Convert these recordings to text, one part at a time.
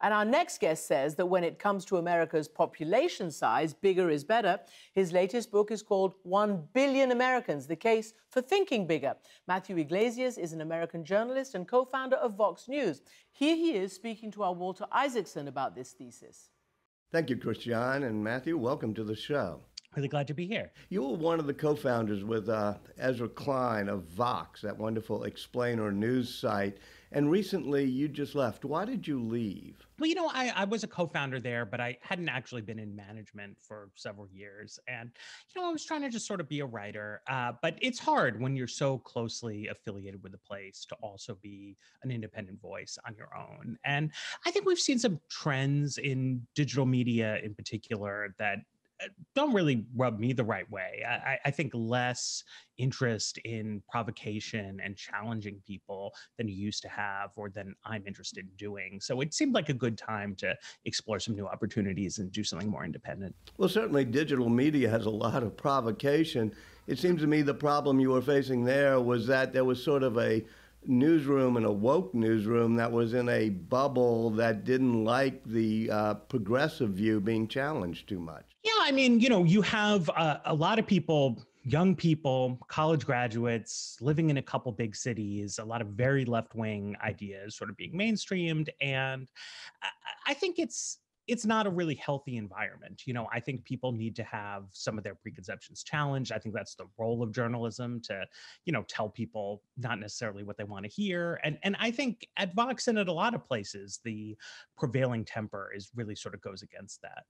And our next guest says that when it comes to America's population size, bigger is better. His latest book is called One Billion Americans The Case for Thinking Bigger. Matthew Yglesias is an American journalist and co founder of Vox News. Here he is speaking to our Walter Isaacson about this thesis. Thank you, Christiane and Matthew. Welcome to the show. Really glad to be here. You were one of the co founders with uh, Ezra Klein of Vox, that wonderful explainer news site. And recently you just left. Why did you leave? Well, you know, I, I was a co founder there, but I hadn't actually been in management for several years. And, you know, I was trying to just sort of be a writer. Uh, but it's hard when you're so closely affiliated with a place to also be an independent voice on your own. And I think we've seen some trends in digital media in particular that don't really rub me the right way. I, I, think less interest in provocation and challenging people than you used to have or than I'm interested in doing. So it seemed like a good time to explore some new opportunities and do something more independent. Well, certainly digital media has a lot of provocation. It seems to me the problem you were facing there was that there was sort of a newsroom and a woke newsroom that was in a bubble that didn't like the uh, progressive view being challenged too much. Yeah, I mean, you know, you have uh, a lot of people, young people, college graduates living in a couple big cities, a lot of very left wing ideas sort of being mainstreamed. And I, I think it's it's not a really healthy environment. You know, I think people need to have some of their preconceptions challenged. I think that's the role of journalism to, you know, tell people not necessarily what they want to hear. And and I think at Vox and at a lot of places, the prevailing temper is really sort of goes against that.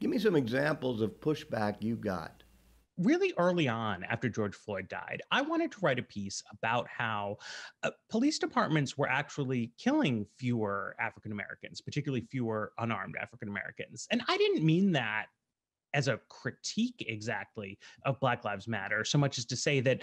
Give me some examples of pushback you got really early on after George Floyd died, I wanted to write a piece about how uh, police departments were actually killing fewer African Americans, particularly fewer unarmed African Americans. And I didn't mean that as a critique exactly of Black Lives Matter, so much as to say that,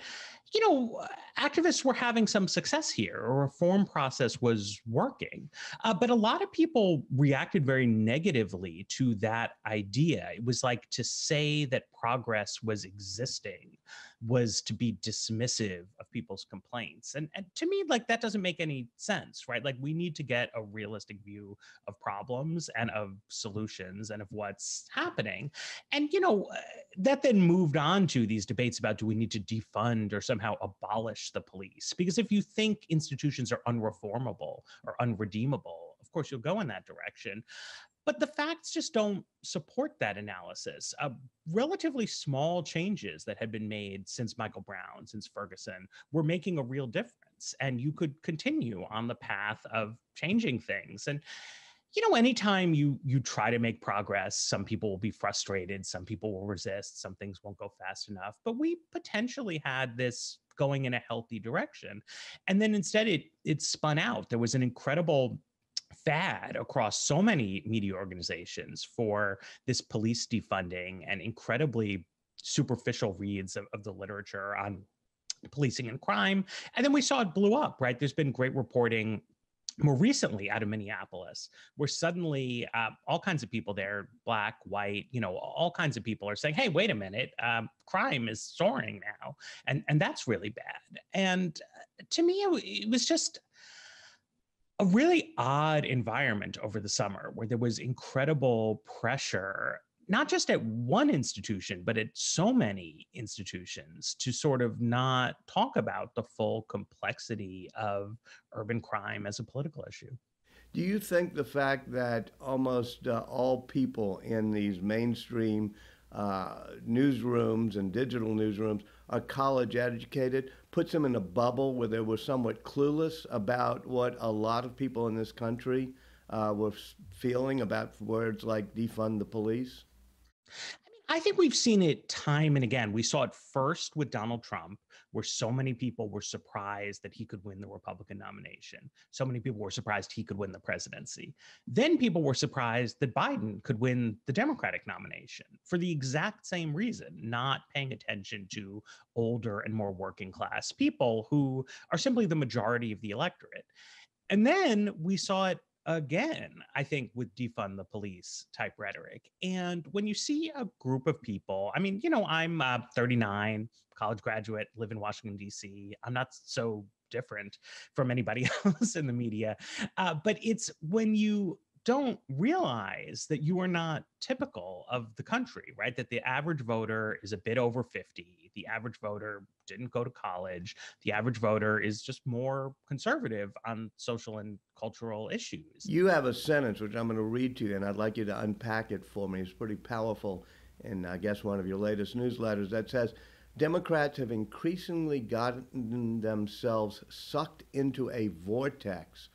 you know, activists were having some success here, a reform process was working. Uh, but a lot of people reacted very negatively to that idea. It was like to say that progress was existing was to be dismissive of people's complaints. And, and to me, like that doesn't make any sense, right? Like we need to get a realistic view of problems and of solutions and of what's happening. And, you know, uh, that then moved on to these debates about do we need to defund or somehow abolish the police? Because if you think institutions are unreformable or unredeemable, of course you'll go in that direction. But the facts just don't support that analysis. Uh, relatively small changes that had been made since Michael Brown, since Ferguson, were making a real difference. And you could continue on the path of changing things. And you know anytime you you try to make progress some people will be frustrated some people will resist some things won't go fast enough but we potentially had this going in a healthy direction and then instead it it spun out there was an incredible fad across so many media organizations for this police defunding and incredibly superficial reads of, of the literature on policing and crime. And then we saw it blew up, right? There's been great reporting more recently out of Minneapolis, where suddenly uh, all kinds of people there, black, white, you know, all kinds of people are saying, "Hey, wait a minute, um, crime is soaring now," and and that's really bad. And uh, to me, it, it was just a really odd environment over the summer where there was incredible pressure not just at one institution, but at so many institutions to sort of not talk about the full complexity of urban crime as a political issue. Do you think the fact that almost uh, all people in these mainstream uh, newsrooms and digital newsrooms are college educated puts them in a bubble where they were somewhat clueless about what a lot of people in this country uh, were feeling about words like defund the police? I think we've seen it time and again. We saw it first with Donald Trump, where so many people were surprised that he could win the Republican nomination. So many people were surprised he could win the presidency. Then people were surprised that Biden could win the Democratic nomination for the exact same reason, not paying attention to older and more working class people who are simply the majority of the electorate. And then we saw it again, I think, with defund the police type rhetoric. And when you see a group of people, I mean, you know, I'm uh, 39, college graduate, live in Washington, D.C., I'm not so different from anybody else in the media. Uh, but it's when you don't realize that you are not typical of the country, right? That the average voter is a bit over 50. The average voter didn't go to college. The average voter is just more conservative on social and cultural issues. You have a sentence which I'm going to read to you, and I'd like you to unpack it for me. It's pretty powerful in, I guess, one of your latest newsletters that says, Democrats have increasingly gotten themselves sucked into a vortex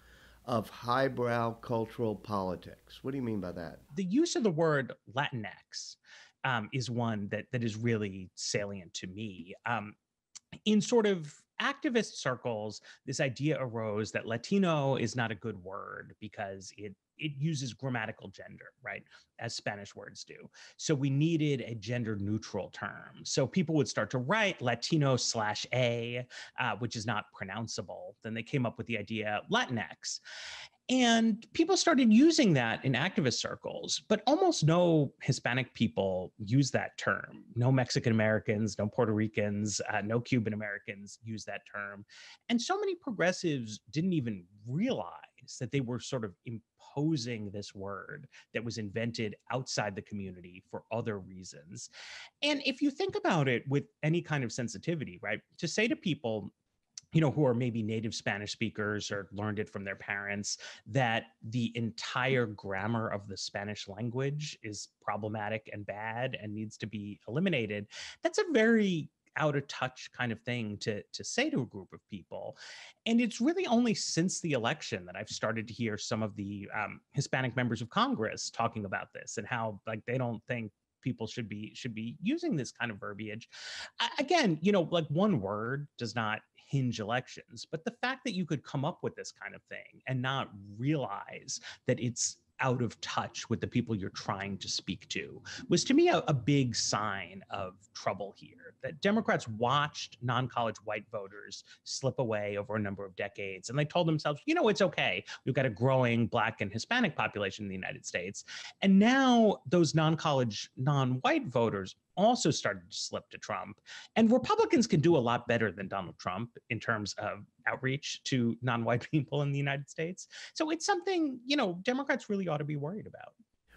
of highbrow cultural politics. What do you mean by that? The use of the word Latinx um, is one that that is really salient to me. Um, in sort of activist circles, this idea arose that Latino is not a good word because it it uses grammatical gender, right, as Spanish words do. So we needed a gender neutral term. So people would start to write Latino slash A, uh, which is not pronounceable. Then they came up with the idea Latinx. And people started using that in activist circles, but almost no Hispanic people use that term. No Mexican Americans, no Puerto Ricans, uh, no Cuban Americans use that term. And so many progressives didn't even realize that they were sort of imposing this word that was invented outside the community for other reasons. And if you think about it with any kind of sensitivity, right, to say to people, you know, who are maybe native Spanish speakers or learned it from their parents, that the entire grammar of the Spanish language is problematic and bad and needs to be eliminated. That's a very out of touch kind of thing to to say to a group of people and it's really only since the election that i've started to hear some of the um, hispanic members of congress talking about this and how like they don't think people should be should be using this kind of verbiage again you know like one word does not hinge elections. But the fact that you could come up with this kind of thing and not realize that it's out of touch with the people you're trying to speak to was to me a, a big sign of trouble here that democrats watched non-college white voters slip away over a number of decades and they told themselves you know it's okay. We've got a growing black and hispanic population in the united states. And now those non-college non-white voters also started to slip to Trump. And Republicans can do a lot better than Donald Trump in terms of outreach to non white people in the United States. So it's something, you know, Democrats really ought to be worried about.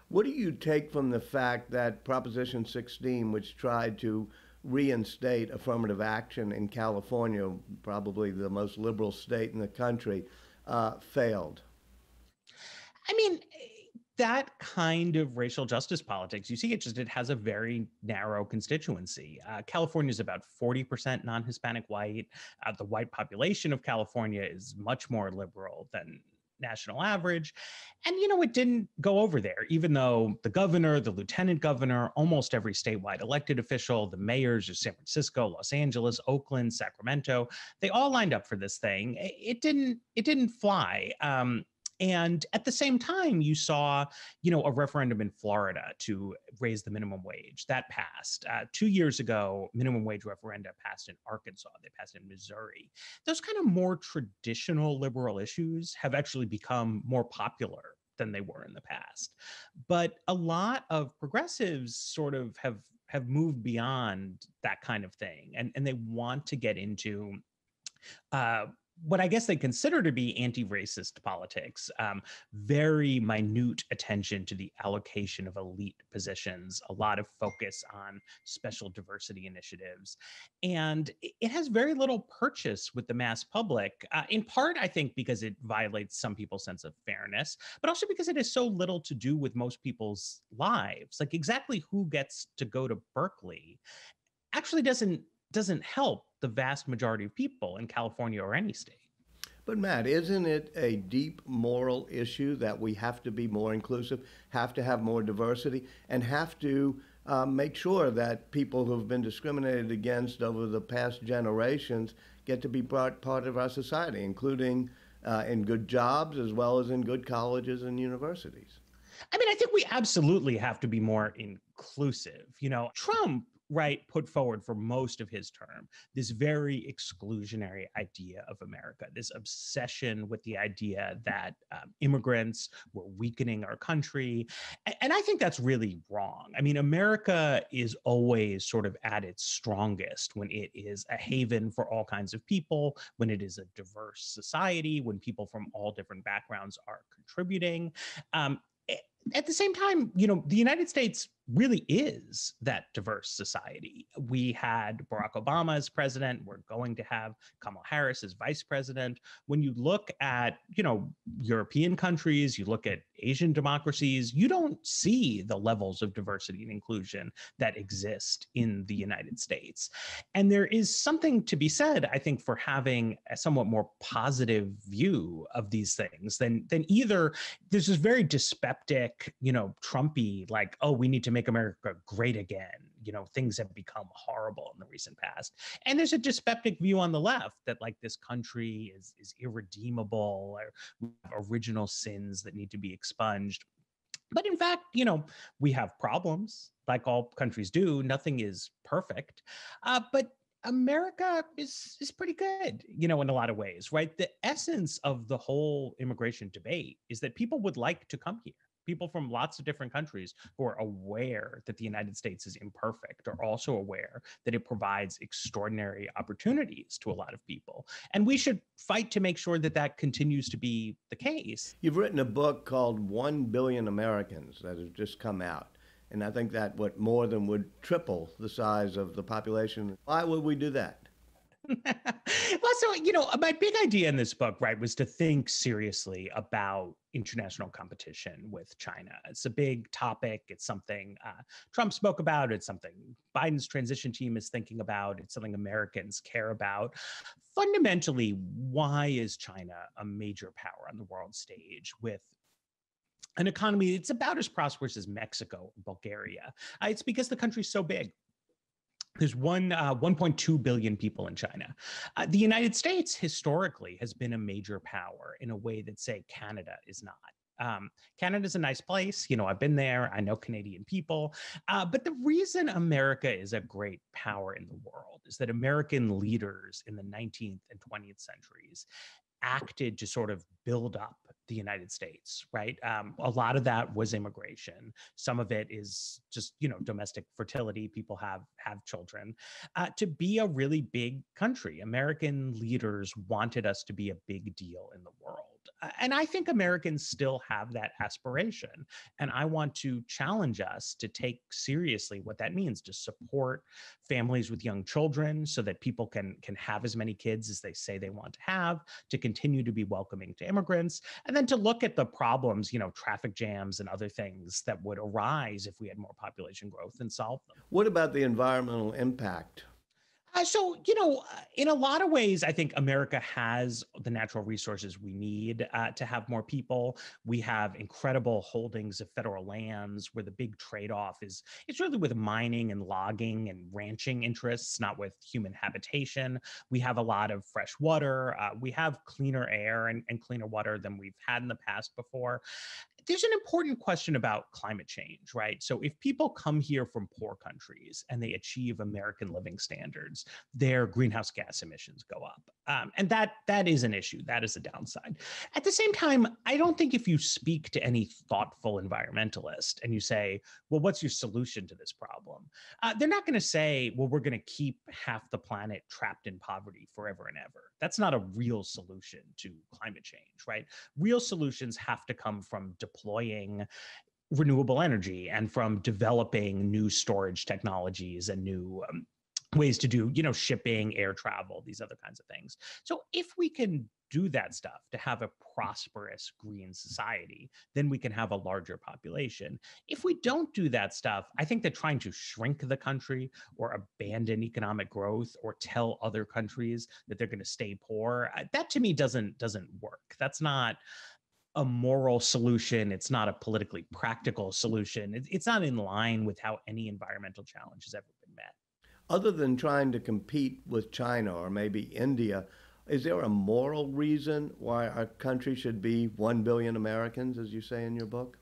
What do you take from the fact that Proposition 16, which tried to reinstate affirmative action in California, probably the most liberal state in the country, uh, failed? I mean, that kind of racial justice politics, you see it just, it has a very narrow constituency. Uh, California is about 40% non Hispanic white. Uh, the white population of California is much more liberal than national average. And, you know, it didn't go over there, even though the governor, the lieutenant governor, almost every statewide elected official, the mayors of San Francisco, Los Angeles, Oakland, Sacramento, they all lined up for this thing. It didn't, it didn't fly. Um, and at the same time, you saw, you know, a referendum in Florida to raise the minimum wage that passed. Uh, two years ago, minimum wage referenda passed in Arkansas. They passed in Missouri. Those kind of more traditional liberal issues have actually become more popular than they were in the past. But a lot of progressives sort of have have moved beyond that kind of thing, and and they want to get into uh, what I guess they consider to be anti-racist politics, um, very minute attention to the allocation of elite positions, a lot of focus on special diversity initiatives, and it has very little purchase with the mass public. Uh, in part, I think because it violates some people's sense of fairness, but also because it has so little to do with most people's lives. Like exactly who gets to go to Berkeley actually doesn't doesn't help the vast majority of people in California or any state. But Matt, isn't it a deep moral issue that we have to be more inclusive, have to have more diversity, and have to um, make sure that people who've been discriminated against over the past generations get to be brought part of our society, including uh, in good jobs as well as in good colleges and universities? I mean, I think we absolutely have to be more inclusive. You know, Trump right put forward for most of his term this very exclusionary idea of america this obsession with the idea that um, immigrants were weakening our country and, and i think that's really wrong. I mean america is always sort of at its strongest when it is a haven for all kinds of people when it is a diverse society when people from all different backgrounds are contributing um, at the same time, you know, the United States really is that diverse society. We had Barack Obama as president. We're going to have Kamala Harris as vice president. When you look at, you know, European countries, you look at Asian democracies, you don't see the levels of diversity and inclusion that exist in the United States. And there is something to be said, I think, for having a somewhat more positive view of these things than than either there's this very dyspeptic, you know, Trumpy, like, oh, we need to make America great again. You know, things have become horrible in the recent past. And there's a dyspeptic view on the left that like this country is is irredeemable or original sins that need to be expunged. But in fact, you know, we have problems like all countries do. Nothing is perfect. Uh, but America is is pretty good, you know, in a lot of ways, right? The essence of the whole immigration debate is that people would like to come here people from lots of different countries who are aware that the United States is imperfect are also aware that it provides extraordinary opportunities to a lot of people. And we should fight to make sure that that continues to be the case. You've written a book called 1 Billion Americans that has just come out. And I think that what more than would triple the size of the population. Why would we do that? Well, so you know, my big idea in this book, right, was to think seriously about international competition with China. It's a big topic. It's something uh, Trump spoke about. It's something Biden's transition team is thinking about. It's something Americans care about. Fundamentally, why is China a major power on the world stage with an economy that's about as prosperous as Mexico, Bulgaria. Uh, it's because the country's so big there's one uh, 1.2 billion people in China. Uh, the United States historically has been a major power in a way that, say, Canada is not. Um, Canada's a nice place. You know, I've been there. I know Canadian people. Uh, but the reason America is a great power in the world is that American leaders in the 19th and 20th centuries acted to sort of build up the United States, right? Um, a lot of that was immigration. Some of it is just you know domestic fertility. People have have children. Uh, to be a really big country, American leaders wanted us to be a big deal in the world and I think Americans still have that aspiration. And I want to challenge us to take seriously what that means to support families with young children so that people can, can have as many kids as they say they want to have, to continue to be welcoming to immigrants, and then to look at the problems, you know, traffic jams and other things that would arise if we had more population growth and solve them. What about the environmental impact? Uh, so, you know, uh, in a lot of ways, I think America has the natural resources we need uh, to have more people. We have incredible holdings of federal lands where the big trade off is it's really with mining and logging and ranching interests, not with human habitation. We have a lot of fresh water. Uh, we have cleaner air and, and cleaner water than we've had in the past before there's an important question about climate change, right? So if people come here from poor countries and they achieve American living standards, their greenhouse gas emissions go up, um, and that that is an issue. That is a downside. At the same time, I don't think if you speak to any thoughtful environmentalist and you say, "Well, what's your solution to this problem?" Uh, they're not going to say, "Well, we're going to keep half the planet trapped in poverty forever and ever." That's not a real solution to climate change, right? Real solutions have to come from deploying renewable energy and from developing new storage technologies and new um, ways to do you know shipping air travel these other kinds of things. So if we can do that stuff to have a prosperous green society then we can have a larger population. If we don't do that stuff i think that trying to shrink the country or abandon economic growth or tell other countries that they're going to stay poor uh, that to me doesn't doesn't work. That's not a moral solution. It's not a politically practical solution. It's not in line with how any environmental challenge has ever been met. Other than trying to compete with China or maybe India, is there a moral reason why our country should be 1 billion Americans, as you say in your book?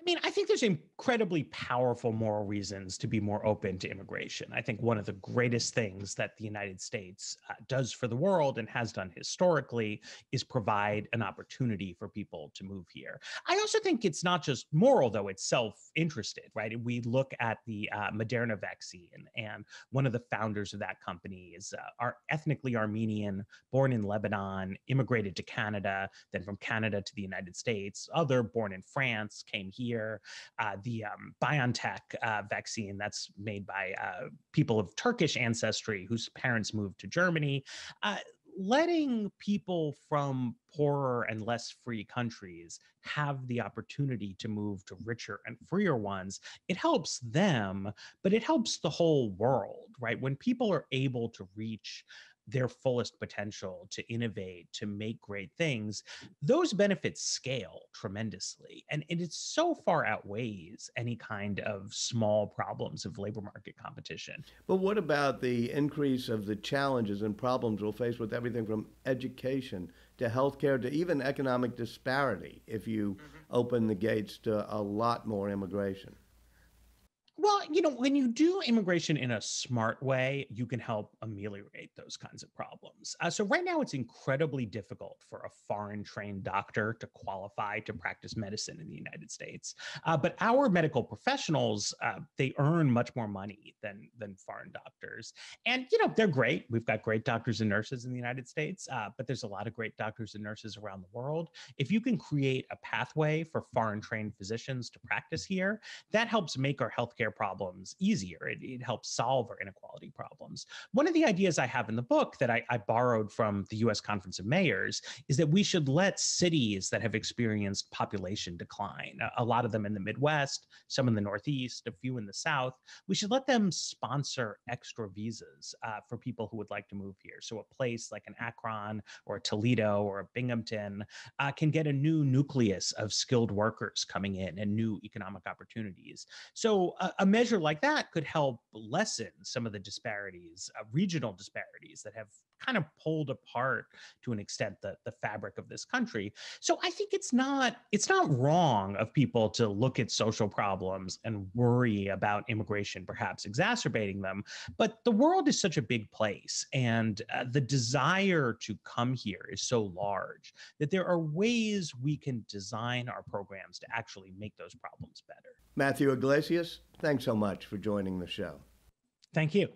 I mean, I think there's incredibly powerful moral reasons to be more open to immigration. I think one of the greatest things that the United States uh, does for the world and has done historically is provide an opportunity for people to move here. I also think it's not just moral, though, it's self interested, right? We look at the uh, Moderna vaccine, and one of the founders of that company is uh, ethnically Armenian, born in Lebanon, immigrated to Canada, then from Canada to the United States. Other born in France, came here here. Uh, the um, BioNTech uh, vaccine that's made by uh, people of Turkish ancestry whose parents moved to Germany. Uh, letting people from poorer and less free countries have the opportunity to move to richer and freer ones, it helps them, but it helps the whole world, right? When people are able to reach their fullest potential to innovate, to make great things, those benefits scale tremendously. And, it so far outweighs any kind of small problems of labor market competition. But what about the increase of the challenges and problems we'll face with everything from education to healthcare to even economic disparity if you mm-hmm. open the gates to a lot more immigration? Well, you know, when you do immigration in a smart way, you can help ameliorate those kinds of problems. Uh, so, right now, it's incredibly difficult for a foreign trained doctor to qualify to practice medicine in the United States. Uh, but our medical professionals, uh, they earn much more money than, than foreign doctors. And, you know, they're great. We've got great doctors and nurses in the United States, uh, but there's a lot of great doctors and nurses around the world. If you can create a pathway for foreign trained physicians to practice here, that helps make our healthcare problems easier. It, it, helps solve our inequality problems. One of the ideas I have in the book that I, I borrowed from the US Conference of Mayors is that we should let cities that have experienced population decline, a, a lot of them in the Midwest, some in the Northeast, a few in the South, we should let them sponsor extra visas uh, for people who would like to move here. So a place like an Akron or a Toledo or a Binghamton uh, can get a new nucleus of skilled workers coming in and new economic opportunities. So uh, a measure like that could help lessen some of the disparities, uh, regional disparities that have kind of pulled apart to an extent the, the fabric of this country. So I think it's not it's not wrong of people to look at social problems and worry about immigration perhaps exacerbating them. But the world is such a big place, and uh, the desire to come here is so large that there are ways we can design our programs to actually make those problems better. Matthew Yglesias, thanks so much for joining the show. Thank you.